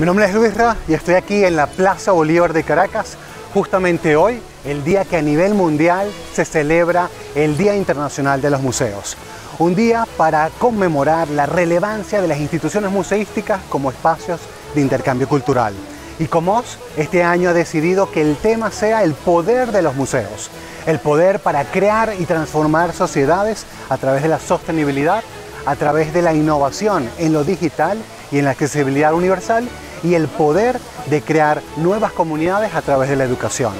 Mi nombre es Luis Ra y estoy aquí en la Plaza Bolívar de Caracas, justamente hoy, el día que a nivel mundial se celebra el Día Internacional de los Museos. Un día para conmemorar la relevancia de las instituciones museísticas como espacios de intercambio cultural. Y Comos este año ha decidido que el tema sea el poder de los museos, el poder para crear y transformar sociedades a través de la sostenibilidad, a través de la innovación en lo digital y en la accesibilidad universal y el poder de crear nuevas comunidades a través de la educación.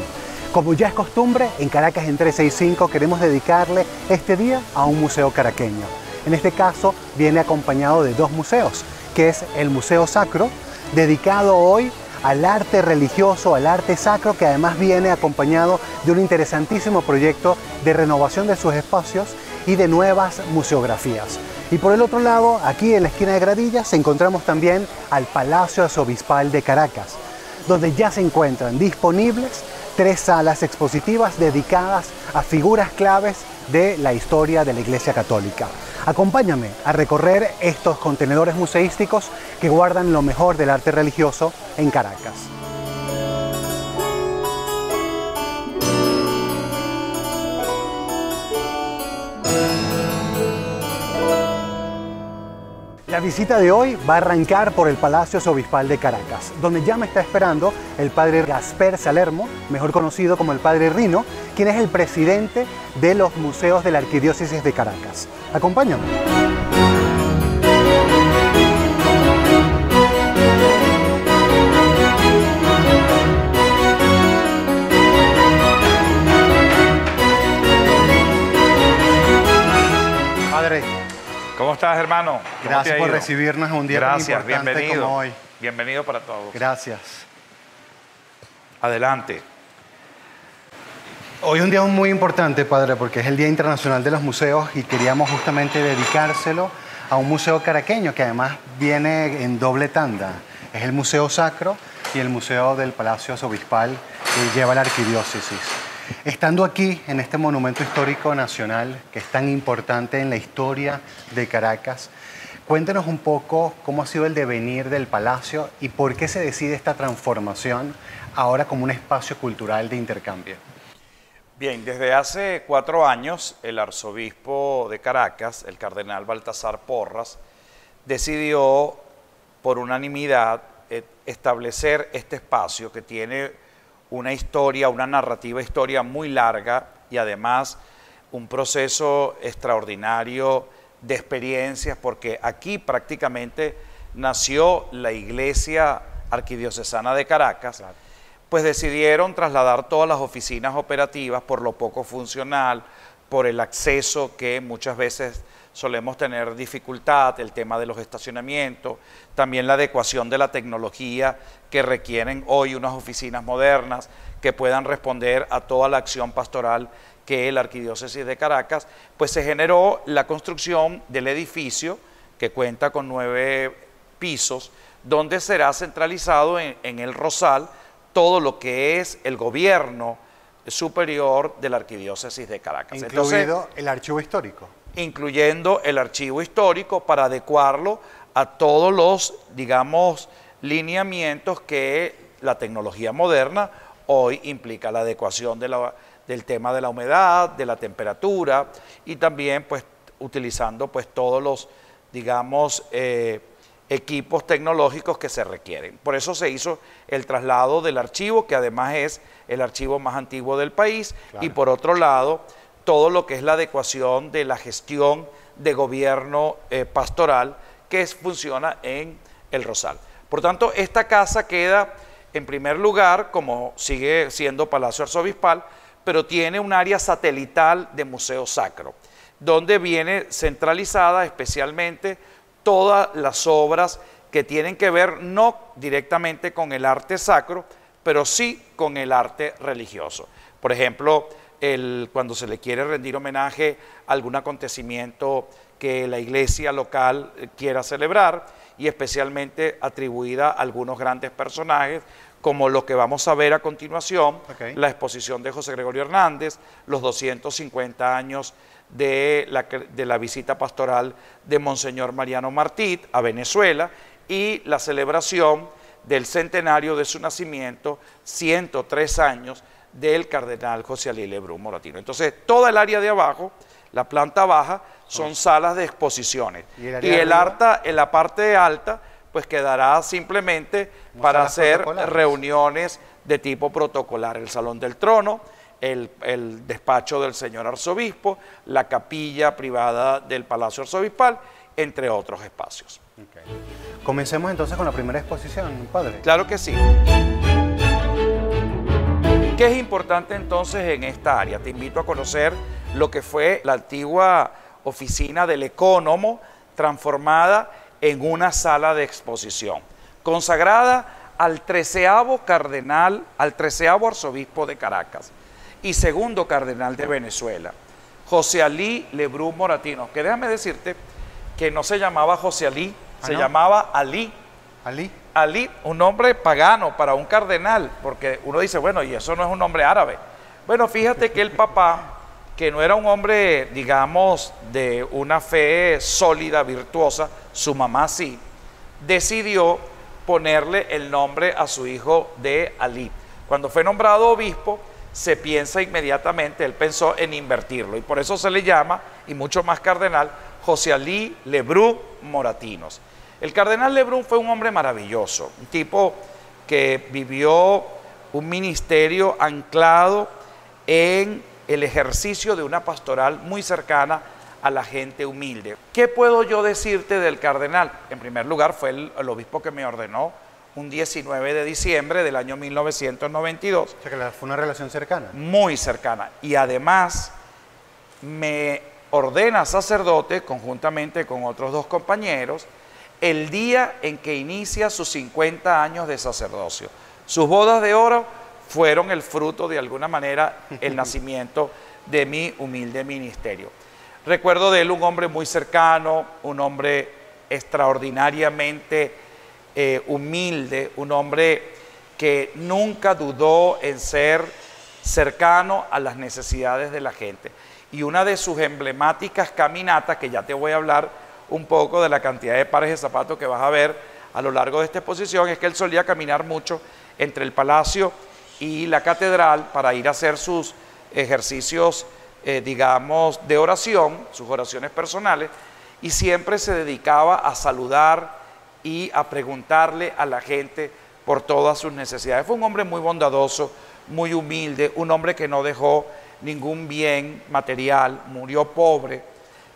Como ya es costumbre, en Caracas en 365 queremos dedicarle este día a un museo caraqueño. En este caso viene acompañado de dos museos, que es el Museo Sacro, dedicado hoy al arte religioso, al arte sacro, que además viene acompañado de un interesantísimo proyecto de renovación de sus espacios y de nuevas museografías. Y por el otro lado, aquí en la esquina de Gradillas, encontramos también al Palacio Arzobispal de Caracas, donde ya se encuentran disponibles tres salas expositivas dedicadas a figuras claves de la historia de la Iglesia Católica. Acompáñame a recorrer estos contenedores museísticos que guardan lo mejor del arte religioso en Caracas. La visita de hoy va a arrancar por el Palacio Obispal de Caracas, donde ya me está esperando el padre Gasper Salermo, mejor conocido como el padre Rino, quien es el presidente de los museos de la Arquidiócesis de Caracas. Acompáñame. ¿Cómo estás, hermano? ¿Cómo te gracias por recibirnos en un día tan Gracias, importante bienvenido. como hoy. Bienvenido para todos. Gracias. Adelante. Hoy es un día muy importante, padre, porque es el Día Internacional de los Museos y queríamos justamente dedicárselo a un museo caraqueño que además viene en doble tanda. Es el Museo Sacro y el Museo del Palacio Obispal que lleva la arquidiócesis. Estando aquí en este monumento histórico nacional que es tan importante en la historia de Caracas, cuéntenos un poco cómo ha sido el devenir del palacio y por qué se decide esta transformación ahora como un espacio cultural de intercambio. Bien, desde hace cuatro años el arzobispo de Caracas, el cardenal Baltasar Porras, decidió por unanimidad eh, establecer este espacio que tiene una historia, una narrativa historia muy larga y además un proceso extraordinario de experiencias, porque aquí prácticamente nació la iglesia arquidiocesana de Caracas, pues decidieron trasladar todas las oficinas operativas por lo poco funcional, por el acceso que muchas veces solemos tener dificultad, el tema de los estacionamientos, también la adecuación de la tecnología que requieren hoy unas oficinas modernas que puedan responder a toda la acción pastoral que la Arquidiócesis de Caracas, pues se generó la construcción del edificio que cuenta con nueve pisos, donde será centralizado en, en el Rosal todo lo que es el gobierno superior de la Arquidiócesis de Caracas. Incluido el archivo histórico. Incluyendo el archivo histórico para adecuarlo a todos los, digamos, lineamientos que la tecnología moderna hoy implica, la adecuación de la- del tema de la humedad, de la temperatura y también pues utilizando pues todos los, digamos, eh, equipos tecnológicos que se requieren. Por eso se hizo el traslado del archivo, que además es el archivo más antiguo del país, y por otro lado, todo lo que es la adecuación de la gestión de gobierno eh, pastoral que es- funciona en el Rosal. Por tanto, esta casa queda en primer lugar, como sigue siendo Palacio Arzobispal, pero tiene un área satelital de Museo Sacro, donde viene centralizada especialmente todas las obras que tienen que ver no directamente con el arte sacro, pero sí con el arte religioso. Por ejemplo, el- cuando se le quiere rendir homenaje a algún acontecimiento que la iglesia local eh, quiera celebrar y especialmente atribuida a algunos grandes personajes, como lo que vamos a ver a continuación, la exposición de José Gregorio Hernández, los 250 años de la, de la visita pastoral de Monseñor Mariano Martí a Venezuela y la celebración del centenario de su nacimiento, 103 años del cardenal José Ali Lebrun Moratino. Entonces, toda el área de abajo, la planta baja, son salas de exposiciones. Y, el, alta, en la parte alta, pues quedará simplemente para hacer reuniones de tipo protocolar. El Salón del Trono, el, despacho del señor arzobispo, la capilla privada del Palacio Arzobispal, entre otros espacios. Comencemos entonces con la primera exposición, padre. Claro que sí. ¿Qué es importante entonces en esta área? Te invito a conocer lo que fue la antigua oficina del ecónomo transformada en una sala de exposición, consagrada al treceavo cardenal, al treceavo arzobispo de Caracas y segundo cardenal de Venezuela, José Alí Lebrú Moratino, que déjame decirte que no se llamaba José Alí, ah, se llamaba Alí. Alí. Ali, un nombre pagano para un cardenal, porque uno dice, bueno, y eso no es un nombre árabe. Bueno, fíjate que el papá, que no era un hombre, digamos, de una fe sólida, virtuosa, su mamá sí, decidió ponerle el nombre a su hijo de Ali. Cuando fue nombrado obispo, se piensa inmediatamente, él pensó en invertirlo, y por eso se le llama, y mucho más cardenal, José Ali Lebrú Moratinos. El cardenal Lebrun fue un hombre maravilloso, un tipo que vivió un ministerio anclado en el ejercicio de una pastoral muy cercana a la gente humilde. ¿Qué puedo yo decirte del cardenal? En primer lugar, fue el, obispo que me ordenó un 19 de diciembre del año 1992. O sea que fue una relación cercana. Muy cercana. Y además me ordena sacerdote conjuntamente con otros dos compañeros el día en que inicia sus 50 años de sacerdocio. Sus bodas de oro fueron el fruto, de alguna manera, el nacimiento de mi humilde ministerio. Recuerdo de él un hombre muy cercano, un hombre extraordinariamente eh, humilde, un hombre que nunca dudó en ser cercano a las necesidades de la gente. Y una de sus emblemáticas caminatas, que ya te voy a hablar un poco de la cantidad de pares de zapatos que vas a ver a lo largo de esta exposición, es que él solía caminar mucho entre el palacio y la catedral para ir a hacer sus ejercicios, eh, digamos, de oración, sus oraciones personales, y siempre se dedicaba a saludar y a preguntarle a la gente por todas sus necesidades. Fue un hombre muy bondadoso, muy humilde, un hombre que no dejó ningún bien material, murió pobre,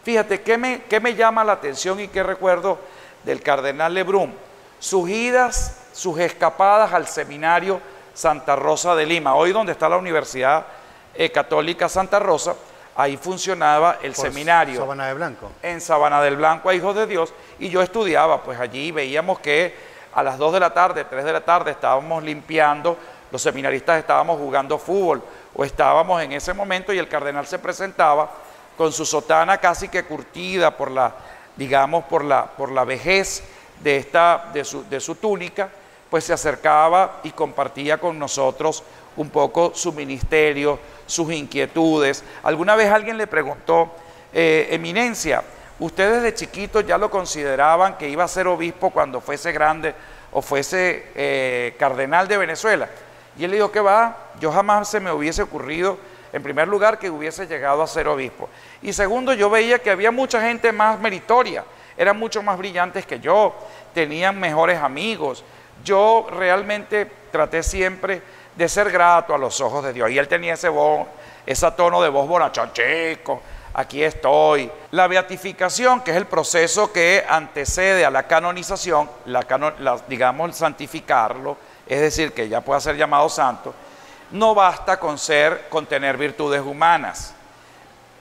Fíjate, ¿qué me, me llama la atención y qué recuerdo del cardenal Lebrun? Sus idas, sus escapadas al seminario Santa Rosa de Lima, hoy donde está la Universidad eh, Católica Santa Rosa, ahí funcionaba el seminario. Sabana de Blanco. En Sabana del Blanco, a Hijos de Dios, y yo estudiaba, pues allí veíamos que a las 2 de la tarde, 3 de la tarde estábamos limpiando, los seminaristas estábamos jugando fútbol o estábamos en ese momento y el cardenal se presentaba con su sotana casi que curtida por la, digamos, por la, por la vejez de, esta, de, su, de su túnica, pues se acercaba y compartía con nosotros un poco su ministerio, sus inquietudes. Alguna vez alguien le preguntó, eh, Eminencia, ¿ustedes de chiquitos ya lo consideraban que iba a ser obispo cuando fuese grande o fuese eh, cardenal de Venezuela? Y él le dijo que va, yo jamás se me hubiese ocurrido en primer lugar, que hubiese llegado a ser obispo. Y segundo, yo veía que había mucha gente más meritoria, eran mucho más brillantes que yo, tenían mejores amigos. Yo realmente traté siempre de ser grato a los ojos de Dios. Y él tenía ese, voz, ese tono de voz bonachón, chico, aquí estoy. La beatificación, que es el proceso que antecede a la canonización, la, digamos, santificarlo, es decir, que ya pueda ser llamado santo, no basta con ser, con tener virtudes humanas.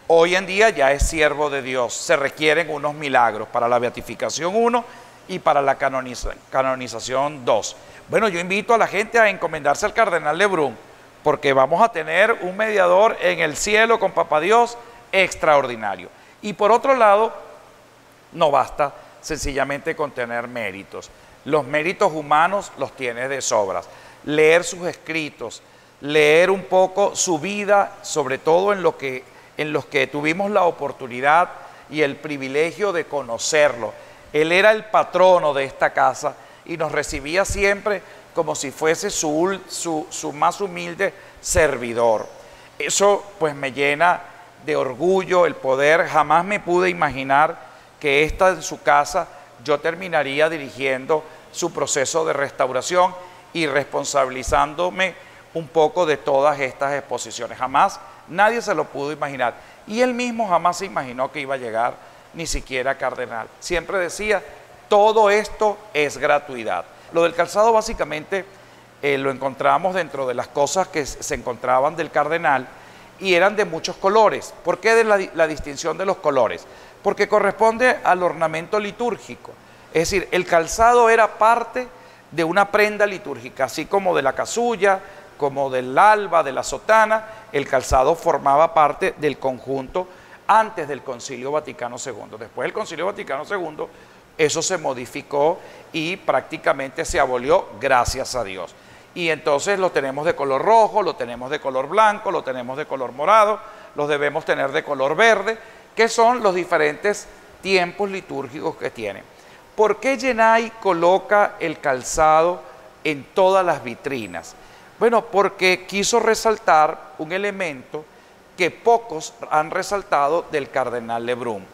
Hoy en día ya es siervo de Dios. Se requieren unos milagros para la beatificación 1 y para la canonización 2. Bueno, yo invito a la gente a encomendarse al cardenal Lebrun, porque vamos a tener un mediador en el cielo con Papá Dios extraordinario. Y por otro lado, no basta sencillamente con tener méritos. Los méritos humanos los tiene de sobras. Leer sus escritos, leer un poco su vida, sobre todo en, lo que, en los que tuvimos la oportunidad y el privilegio de conocerlo. Él era el patrono de esta casa y nos recibía siempre como si fuese su, su, más humilde servidor. Eso pues me llena de orgullo el poder, jamás me pude imaginar que esta en su casa yo terminaría dirigiendo su proceso de restauración y responsabilizándome un poco de todas estas exposiciones. Jamás nadie se lo pudo imaginar. Y él mismo jamás se imaginó que iba a llegar ni siquiera cardenal. Siempre decía, todo esto es gratuidad. Lo del calzado básicamente eh, lo encontramos dentro de las cosas que se encontraban del cardenal y eran de muchos colores. ¿Por qué de la, la distinción de los colores? Porque corresponde al ornamento litúrgico. Es decir, el calzado era parte de una prenda litúrgica, así como de la casulla, como del alba, de la sotana, el calzado formaba parte del conjunto antes del Concilio Vaticano II. Después del Concilio Vaticano II, eso se modificó y prácticamente se abolió, gracias a Dios. Y entonces lo tenemos de color rojo, lo tenemos de color blanco, lo tenemos de color morado, los debemos tener de color verde, que son los diferentes tiempos litúrgicos que tienen. ¿Por qué Yenay coloca el calzado en todas las vitrinas? Bueno, porque quiso resaltar un elemento que pocos han resaltado del cardenal Lebrun,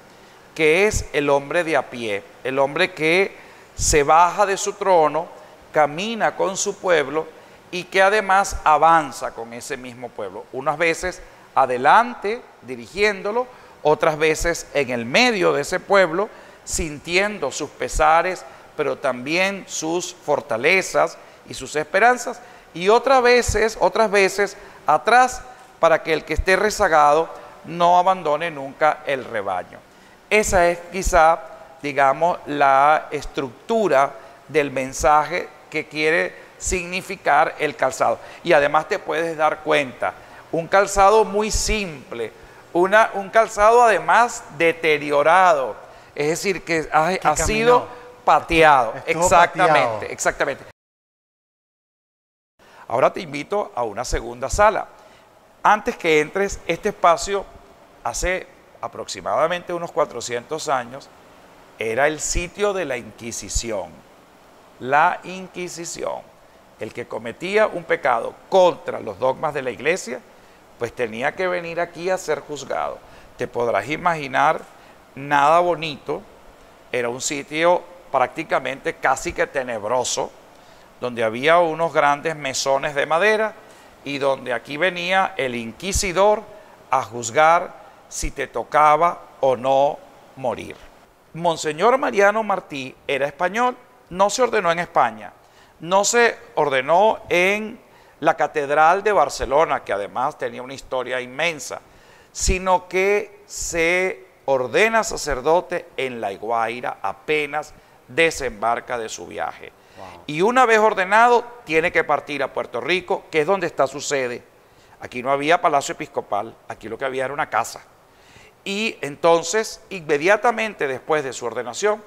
que es el hombre de a pie, el hombre que se baja de su trono, camina con su pueblo y que además avanza con ese mismo pueblo. Unas veces adelante, dirigiéndolo, otras veces en el medio de ese pueblo, sintiendo sus pesares, pero también sus fortalezas y sus esperanzas, y otras veces, otras veces atrás, para que el que esté rezagado no abandone nunca el rebaño. Esa es quizá, digamos, la estructura del mensaje que quiere significar el calzado. Y además te puedes dar cuenta, un calzado muy simple, una, un calzado además deteriorado, es decir, que ha, sido pateado. exactamente, exactamente. Ahora te invito a una segunda sala. Antes que entres, este espacio hace aproximadamente unos 400 años era el sitio de la Inquisición. La Inquisición. El que cometía un pecado contra los dogmas de la iglesia, pues tenía que venir aquí a ser juzgado. Te podrás imaginar nada bonito, era un sitio prácticamente casi que tenebroso, donde había unos grandes mesones de madera y donde aquí venía el inquisidor a juzgar si te tocaba o no morir. Monseñor Mariano Martí era español, no se ordenó en España, no se ordenó en la Catedral de Barcelona, que además tenía una historia inmensa, sino que se ordena sacerdote en La Guaira apenas desembarca de su viaje. Y una vez ordenado, tiene que partir a Puerto Rico, que es donde está su sede. Aquí no había palacio episcopal, aquí lo que había era una casa. Y entonces, inmediatamente después de su ordenación,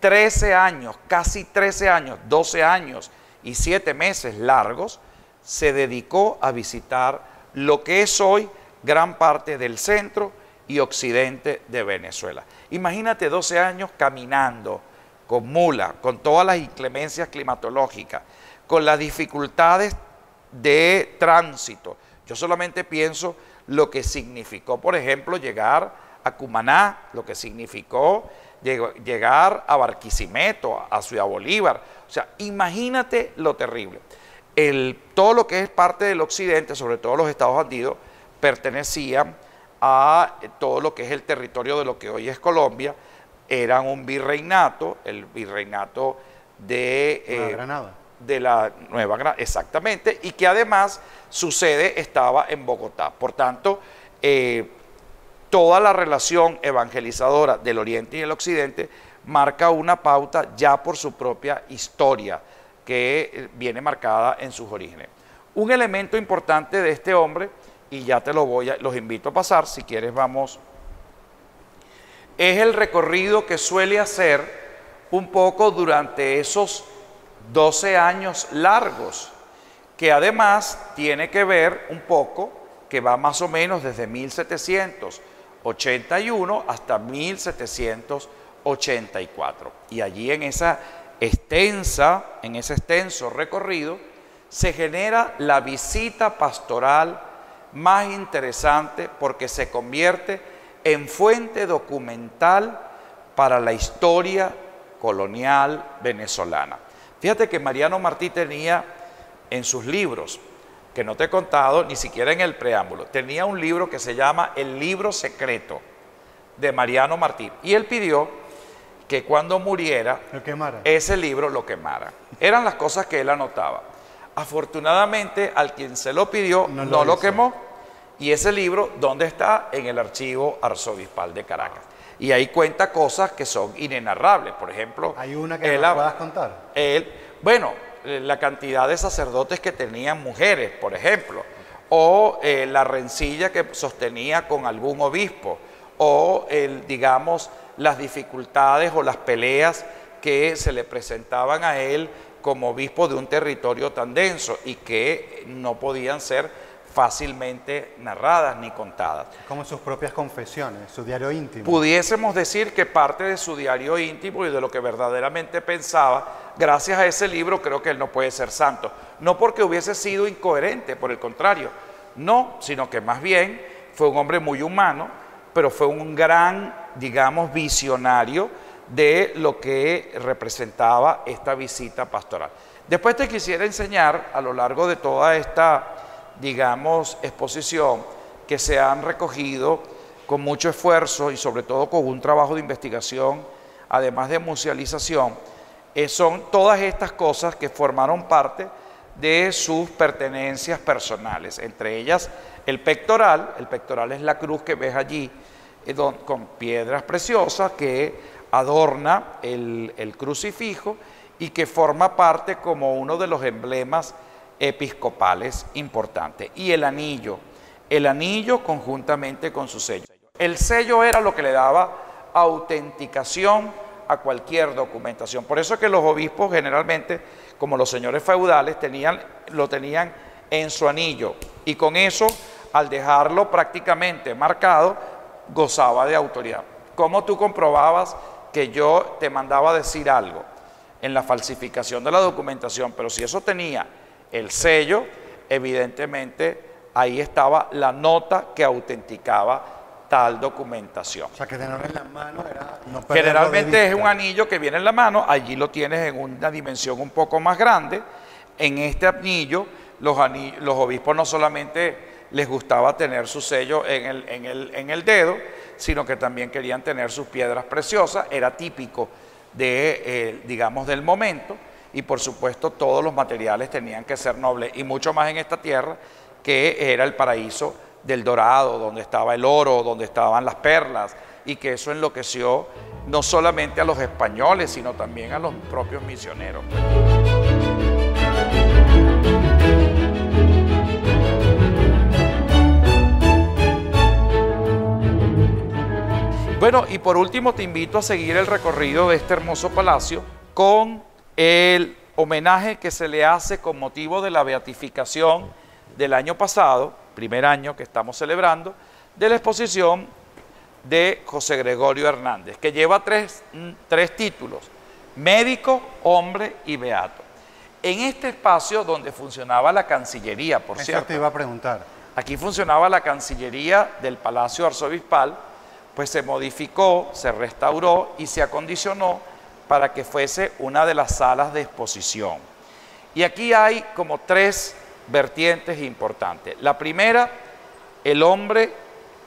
13 años, casi 13 años, 12 años y 7 meses largos, se dedicó a visitar lo que es hoy gran parte del centro y occidente de Venezuela. Imagínate 12 años caminando con mula, con todas las inclemencias climatológicas, con las dificultades de tránsito. Yo solamente pienso lo que significó, por ejemplo, llegar a Cumaná, lo que significó llegar a Barquisimeto, a Ciudad Bolívar. O sea, imagínate lo terrible. El, todo lo que es parte del occidente, sobre todo los estados bandidos, pertenecían a todo lo que es el territorio de lo que hoy es Colombia, eran un virreinato, el virreinato de, eh, Granada. de la Nueva Granada, exactamente, y que además su sede estaba en Bogotá. Por tanto, eh, toda la relación evangelizadora del Oriente y el Occidente marca una pauta ya por su propia historia, que eh, viene marcada en sus orígenes. Un elemento importante de este hombre y ya te lo voy a, los invito a pasar, si quieres vamos. Es el recorrido que suele hacer un poco durante esos 12 años largos, que además tiene que ver un poco, que va más o menos desde 1781 hasta 1784. Y allí en esa, extensa, en ese extenso recorrido, se genera la visita pastoral más interesante porque se convierte en fuente documental para la historia colonial venezolana. Fíjate que Mariano Martí tenía en sus libros, que no te he contado ni siquiera en el preámbulo, tenía un libro que se llama El libro secreto de Mariano Martí. Y él pidió que cuando muriera, ese libro lo quemara. Eran las cosas que él anotaba. Afortunadamente, al quien se lo pidió, no lo, quemó. Y ese libro, ¿dónde está? En el archivo arzobispal de Caracas. Y ahí cuenta cosas que son inenarrables. Por ejemplo, ¿hay una que no puedas contar? Él, bueno, eh, la cantidad de sacerdotes que tenían mujeres, por ejemplo, o eh, la rencilla que sostenía con algún obispo, o el, digamos, las dificultades o las peleas que se le presentaban a él como obispo de un territorio tan denso y que no podían ser fácilmente narradas ni contadas. Como sus propias confesiones, su diario íntimo. Pudiésemos decir que parte de su diario íntimo y de lo que verdaderamente pensaba, gracias a ese libro creo que él no puede ser santo. No porque hubiese sido incoherente, por el contrario, no, sino que más bien fue un hombre muy humano, pero fue un gran, digamos, visionario de lo que representaba esta visita pastoral. Después te quisiera enseñar a lo largo de toda esta, digamos, exposición que se han recogido con mucho esfuerzo y sobre todo con un trabajo de investigación, además de musealización, eh, son todas estas cosas que formaron parte de sus pertenencias personales, entre ellas el pectoral, el pectoral es la cruz que ves allí eh, con piedras preciosas que adorna el, crucifijo y que forma parte como uno de los emblemas episcopales importantes. Y el anillo, el anillo conjuntamente con su sello. El sello era lo que le daba autenticación a cualquier documentación. Por eso es que los obispos generalmente, como los señores feudales, tenían, lo tenían en su anillo. Y con eso, al dejarlo prácticamente marcado, gozaba de autoridad. ¿Cómo tú comprobabas que yo te mandaba decir algo? En la falsificación de la documentación, pero si eso tenía el sello, evidentemente ahí estaba la nota que autenticaba tal documentación. O sea, que tenerlo en la mano era... Generalmente es un anillo que viene en la mano, allí lo tienes en una dimensión un poco más grande. En este anillo, los, los obispos no solamente les gustaba tener su sello en el, en el, en el dedo, sino que también querían tener sus piedras preciosas, era típico de, eh, digamos, del momento, y por supuesto todos los materiales tenían que ser nobles, y mucho más en esta tierra, que era el paraíso del dorado, donde estaba el oro, donde estaban las perlas, y que eso enloqueció no solamente a los españoles, sino también a los propios misioneros. Bueno, y por último te invito a seguir el recorrido de este hermoso palacio con el homenaje que se le hace con motivo de la beatificación del año pasado, primer año que estamos celebrando, de la exposición de José Gregorio Hernández, que lleva tres, tres títulos, médico, hombre y beato. En este espacio donde funcionaba la Cancillería, por Eso cierto. te iba a preguntar. Aquí funcionaba la Cancillería del Palacio Arzobispal, pues se modificó, se restauró y se acondicionó para que fuese una de las salas de exposición. Y aquí hay como tres vertientes importantes. La primera, el hombre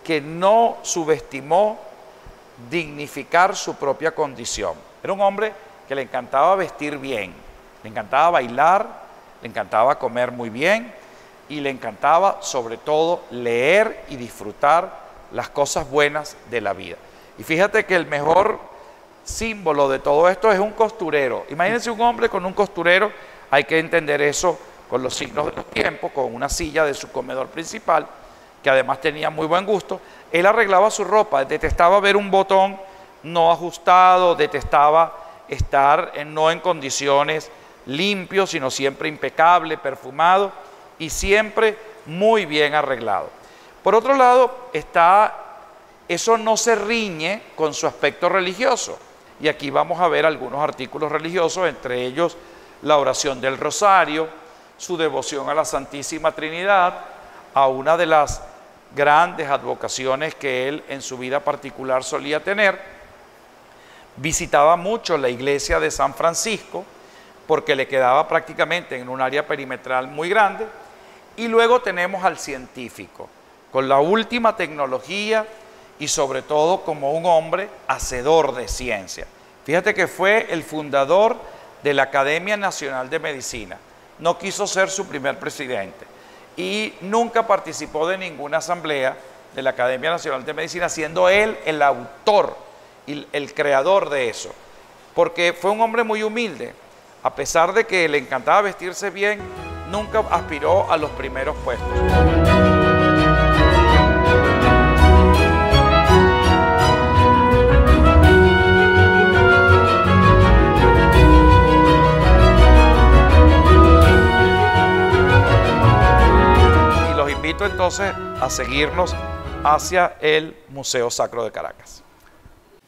que no subestimó dignificar su propia condición. Era un hombre que le encantaba vestir bien, le encantaba bailar, le encantaba comer muy bien y le encantaba sobre todo leer y disfrutar las cosas buenas de la vida. Y fíjate que el mejor símbolo de todo esto es un costurero. Imagínense un hombre con un costurero, hay que entender eso con los signos de los tiempos, con una silla de su comedor principal, que además tenía muy buen gusto. Él arreglaba su ropa, detestaba ver un botón no ajustado, detestaba estar en, no en condiciones limpios, sino siempre impecable, perfumado y siempre muy bien arreglado. Por otro lado, está, eso no se riñe con su aspecto religioso. Y aquí vamos a ver algunos artículos religiosos, entre ellos la oración del rosario, su devoción a la Santísima Trinidad, a una de las grandes advocaciones que él en su vida particular solía tener. Visitaba mucho la iglesia de San Francisco porque le quedaba prácticamente en un área perimetral muy grande. Y luego tenemos al científico, con la última tecnología y sobre todo como un hombre hacedor de ciencia. Fíjate que fue el fundador de la Academia Nacional de Medicina. No quiso ser su primer presidente y nunca participó de ninguna asamblea de la Academia Nacional de Medicina, siendo él el autor y el creador de eso. Porque fue un hombre muy humilde. A pesar de que le encantaba vestirse bien, nunca aspiró a los primeros puestos. Invito entonces a seguirnos hacia el Museo Sacro de Caracas.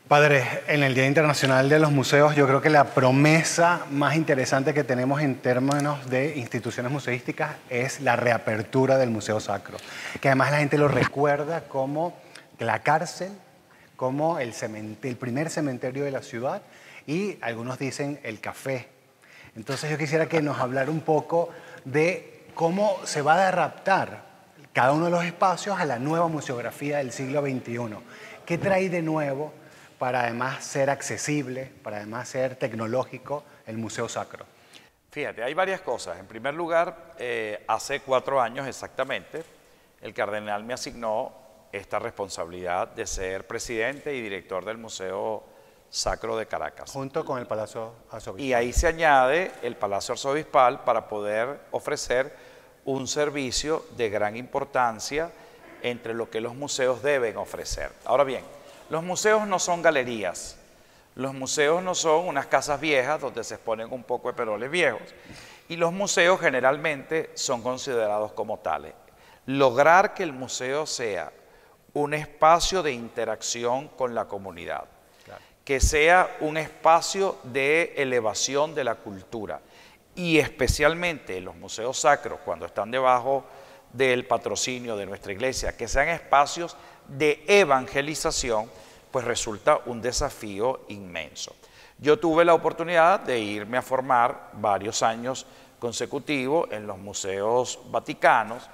Padre, en el Día Internacional de los Museos, yo creo que la promesa más interesante que tenemos en términos de instituciones museísticas es la reapertura del Museo Sacro, que además la gente lo recuerda como la cárcel, como el, primer cementerio de la ciudad y algunos dicen el café. Entonces yo quisiera que nos hablara un poco de cómo se va a adaptar cada uno de los espacios a la nueva museografía del siglo XXI. ¿Qué trae de nuevo para además ser accesible, para además ser tecnológico el Museo Sacro? Fíjate, hay varias cosas. En primer lugar, eh, hace cuatro años exactamente, el cardenal me asignó esta responsabilidad de ser presidente y director del Museo Sacro de Caracas. Junto con el Palacio Arzobispal. Y ahí se añade el Palacio Arzobispal para poder ofrecer un servicio de gran importancia entre lo que los museos deben ofrecer. Ahora bien, los museos no son galerías, los museos no son unas casas viejas donde se exponen un poco de peroles viejos, y los museos generalmente son considerados como tales. Lograr que el museo sea un espacio de interacción con la comunidad, que sea un espacio de elevación de la cultura, y especialmente los museos sacros, cuando están debajo del patrocinio de nuestra iglesia, que sean espacios de evangelización, pues resulta un desafío inmenso. Yo tuve la oportunidad de irme a formar varios años consecutivos en los museos vaticanos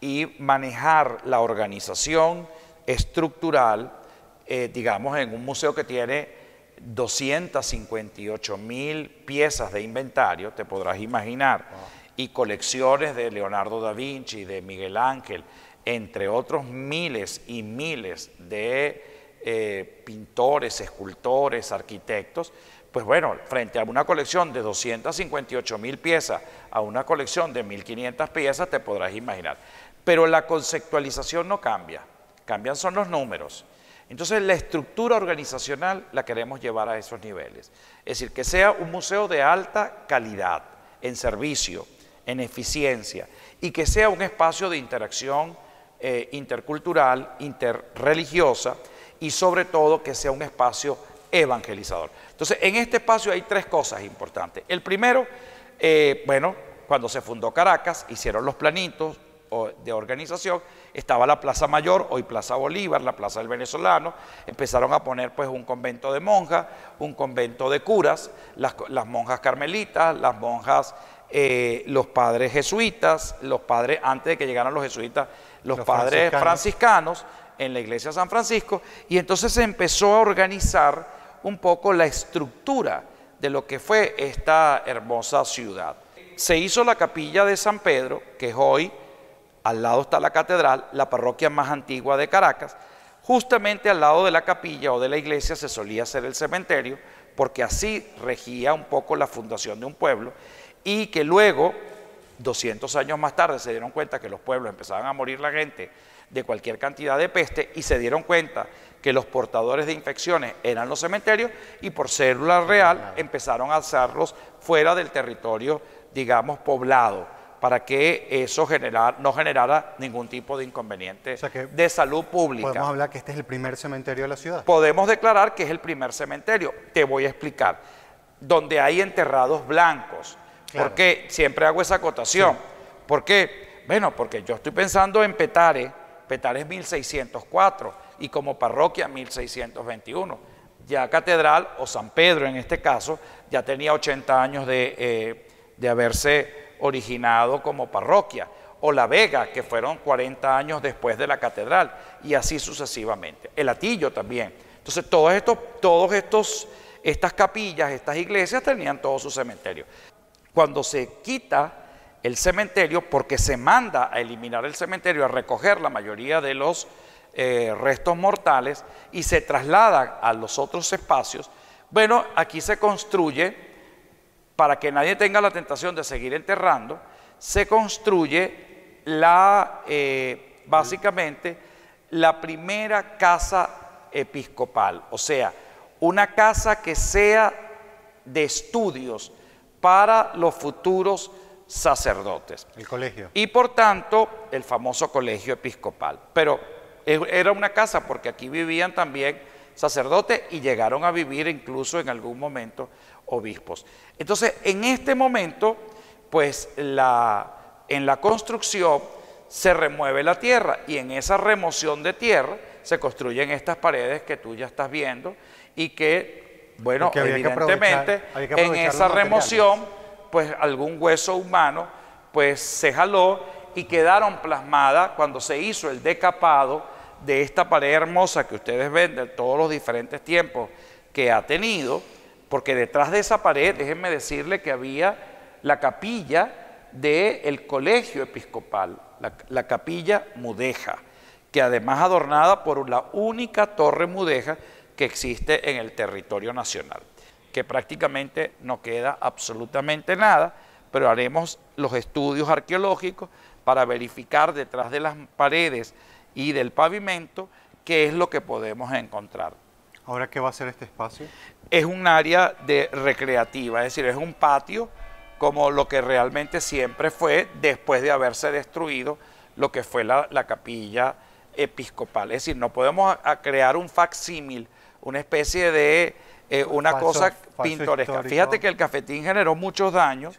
y manejar la organización estructural, eh, digamos, en un museo que tiene 258 mil piezas de inventario, te podrás imaginar, y colecciones de Leonardo da Vinci, de Miguel Ángel, entre otros miles y miles de eh, pintores, escultores, arquitectos, pues bueno, frente a una colección de 258 mil piezas a una colección de 1.500 piezas, te podrás imaginar. Pero la conceptualización no cambia, cambian son los números. Entonces la estructura organizacional la queremos llevar a esos niveles. Es decir, que sea un museo de alta calidad en servicio, en eficiencia, y que sea un espacio de interacción eh, intercultural, interreligiosa, y sobre todo que sea un espacio evangelizador. Entonces, en este espacio hay tres cosas importantes. El primero, eh, bueno, cuando se fundó Caracas, hicieron los planitos de organización, estaba la Plaza Mayor, hoy Plaza Bolívar, la Plaza del Venezolano, empezaron a poner pues un convento de monjas, un convento de curas, las, monjas carmelitas, las monjas, eh, los padres jesuitas, los padres, antes de que llegaran los jesuitas, los, padres franciscanos. en la iglesia de San Francisco, y entonces se empezó a organizar un poco la estructura de lo que fue esta hermosa ciudad. Se hizo la capilla de San Pedro, que es hoy al lado está la catedral, la parroquia más antigua de Caracas. Justamente al lado de la capilla o de la iglesia se solía hacer el cementerio, porque así regía un poco la fundación de un pueblo, y que luego, 200 años más tarde, se dieron cuenta que los pueblos empezaban a morir la gente de cualquier cantidad de peste y se dieron cuenta que los portadores de infecciones eran los cementerios y por célula real empezaron a hacerlos fuera del territorio, digamos, poblado para que eso generar, no generara ningún tipo de inconveniente de salud pública. Podemos hablar que este es el primer cementerio de la ciudad. Podemos declarar que es el primer cementerio. Te voy a explicar. Donde hay enterrados blancos. Porque siempre hago esa acotación. ¿Por qué? Bueno, porque yo estoy pensando en Petare. Petare es 1604 y como parroquia 1621. Ya Catedral o San Pedro en este caso ya tenía 80 años de, eh, de haberse originado como parroquia, o La Vega, que fueron 40 años después de la catedral, y así sucesivamente. El Atillo también. Entonces, todos estos, todos estos, estas capillas, estas iglesias tenían todo su cementerio. Cuando se quita el cementerio, porque se manda a eliminar el cementerio, a recoger la mayoría de los eh, restos mortales y se traslada a los otros espacios, bueno, aquí se construye para que nadie tenga la tentación de seguir enterrando, se construye la, eh, básicamente, la primera casa episcopal, o sea, una casa que sea de estudios para los futuros sacerdotes. El colegio. Y por tanto, el famoso colegio episcopal. Pero era una casa porque aquí vivían también sacerdotes y llegaron a vivir incluso en algún momento obispos. Entonces, en este momento, pues la, en la construcción se remueve la tierra y en esa remoción de tierra se construyen estas paredes que tú ya estás viendo y que, bueno, evidentemente en esa remoción, pues algún hueso humano, pues se jaló y quedaron plasmadas cuando se hizo el decapado de esta pared hermosa que ustedes ven de todos los diferentes tiempos que ha tenido, porque detrás de esa pared, déjenme decirle que había la capilla del colegio episcopal, la, capilla mudeja, que además adornada por la única torre mudeja que existe en el territorio nacional, que prácticamente no queda absolutamente nada, pero haremos los estudios arqueológicos para verificar detrás de las paredes y del pavimento qué es lo que podemos encontrar. ¿Ahora qué va a ser este espacio? Es un área de recreativa, es decir, es un patio como lo que realmente siempre fue después de haberse destruido lo que fue la, capilla episcopal. Es decir, no podemos crear un facsímil, una especie de eh, una cosa pintoresca. Fíjate que el cafetín generó muchos daños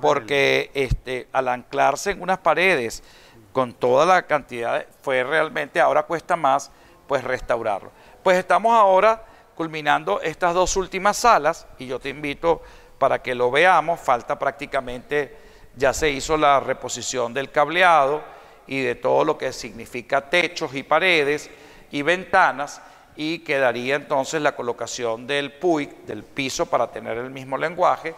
porque este, al anclarse en unas paredes con toda la cantidad, fue realmente, ahora cuesta más pues restaurarlo. Pues estamos ahora culminando estas dos últimas salas y yo te invito para que lo veamos. Falta prácticamente, ya se hizo la reposición del cableado y de todo lo que significa techos y paredes y ventanas y quedaría entonces la colocación del PUIC, del piso para tener el mismo lenguaje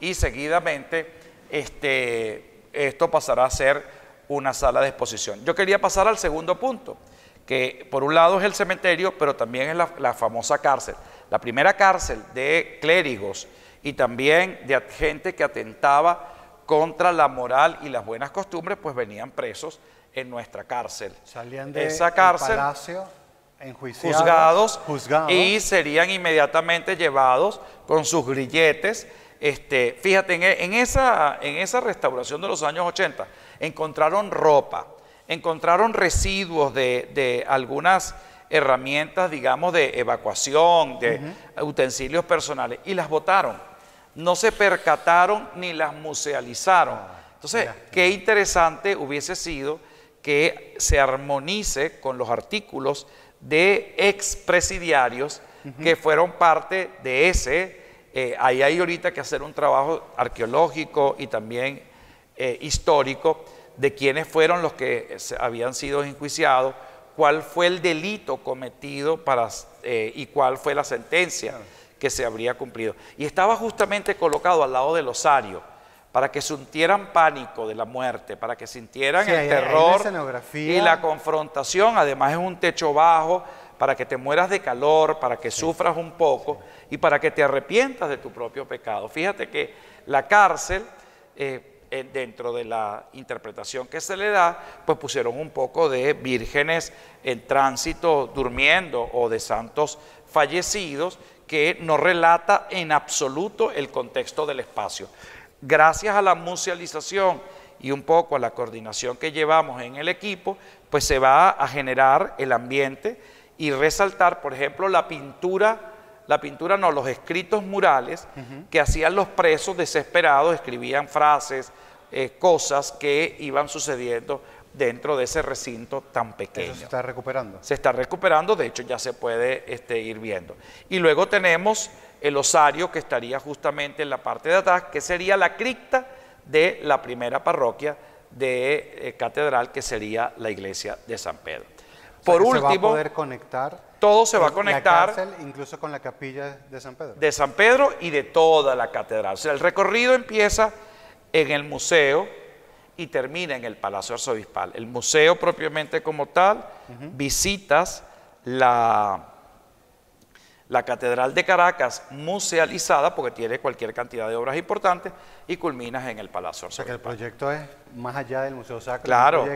y seguidamente este, esto pasará a ser una sala de exposición. Yo quería pasar al segundo punto que por un lado es el cementerio, pero también es la, famosa cárcel. La primera cárcel de clérigos y también de gente que atentaba contra la moral y las buenas costumbres, pues venían presos en nuestra cárcel. Salían de esa cárcel, palacio juzgados, y serían inmediatamente llevados con sus grilletes. Este, fíjate, en, en, esa, en esa restauración de los años 80 encontraron ropa, encontraron residuos de, algunas herramientas, digamos, de evacuación, de utensilios personales, y las botaron. No se percataron ni las musealizaron. Ah, Entonces, qué interesante hubiese sido que se armonice con los artículos de expresidiarios que fueron parte de ese. Eh, ahí hay ahorita que hacer un trabajo arqueológico y también eh, histórico de quiénes fueron los que habían sido enjuiciados, cuál fue el delito cometido para, eh, y cuál fue la sentencia que se habría cumplido. Y estaba justamente colocado al lado del osario, para que sintieran pánico de la muerte, para que sintieran el terror y la confrontación. Además es un techo bajo para que te mueras de calor, para que sufras un poco y para que te arrepientas de tu propio pecado. Fíjate que la cárcel... Eh, dentro de la interpretación que se le da, pues pusieron un poco de vírgenes en tránsito durmiendo o de santos fallecidos que no relata en absoluto el contexto del espacio. Gracias a la musealización y un poco a la coordinación que llevamos en el equipo, pues se va a generar el ambiente y resaltar, por ejemplo, la pintura, la pintura no, los escritos murales que hacían los presos desesperados, escribían frases, eh, cosas que iban sucediendo dentro de ese recinto tan pequeño. se está recuperando. Se está recuperando, de hecho ya se puede este, ir viendo. Y luego tenemos el osario que estaría justamente en la parte de atrás, que sería la cripta de la primera parroquia de eh, catedral, que sería la iglesia de San Pedro. Por último, se va a poder conectar. Todo se va a conectar. La cárcel, incluso con la capilla de San Pedro. De San Pedro y de toda la catedral. O sea, el recorrido empieza en el museo y termina en el Palacio Arzobispal. El museo propiamente como tal, visitas la, la Catedral de Caracas musealizada, porque tiene cualquier cantidad de obras importantes, y culminas en el Palacio Arzobispal. O sea que el proyecto es más allá del Museo Sacro. Claro.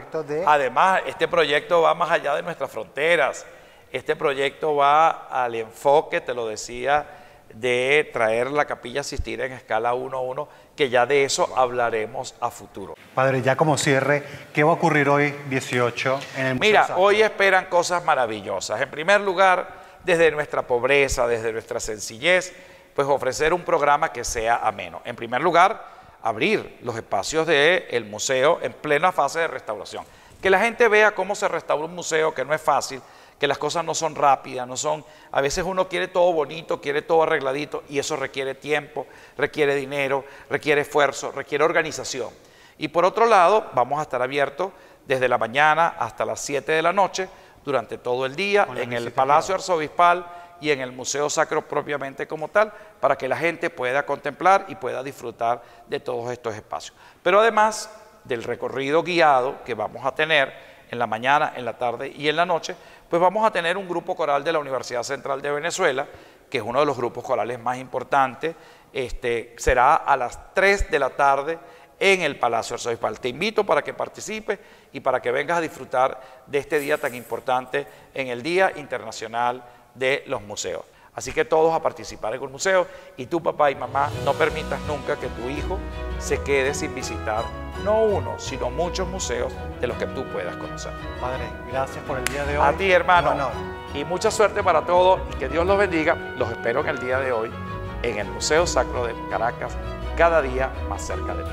Además, este proyecto va más allá de nuestras fronteras. Este proyecto va al enfoque, te lo decía, de traer la capilla asistida en escala 1-1, que ya de eso hablaremos a futuro. Padre, ya como cierre, ¿qué va a ocurrir hoy 18 en el Museo Mira, hoy esperan cosas maravillosas. En primer lugar, desde nuestra pobreza, desde nuestra sencillez, pues ofrecer un programa que sea ameno. En primer lugar, abrir los espacios del museo en plena fase de restauración. Que la gente vea cómo se restaura un museo, que no es fácil, que las cosas no son rápidas, no son, a veces uno quiere todo bonito, quiere todo arregladito y eso requiere tiempo, requiere dinero, requiere esfuerzo, requiere organización. Y por otro lado, vamos a estar abiertos desde la mañana hasta las 7 de la noche, durante todo el día, en el Palacio Arzobispal y en el Museo Sacro propiamente como tal, para que la gente pueda contemplar y pueda disfrutar de todos estos espacios. Pero además del recorrido guiado que vamos a tener en la mañana, en la tarde y en la noche, pues vamos a tener un grupo coral de la Universidad Central de Venezuela, que es uno de los grupos corales más importantes, este, será a las 3 de la tarde en el Palacio Arzobispal. Te invito para que participes y para que vengas a disfrutar de este día tan importante en el Día Internacional de los Museos. Así que todos a participar en el museo y tú papá y mamá no permitas nunca que tu hijo se quede sin visitar no uno, sino muchos museos de los que tú puedas conocer. Padre, gracias por el día de hoy. A ti hermano. Y mucha suerte para todos y que Dios los bendiga. Los espero en el día de hoy en el Museo Sacro de Caracas, cada día más cerca de ti.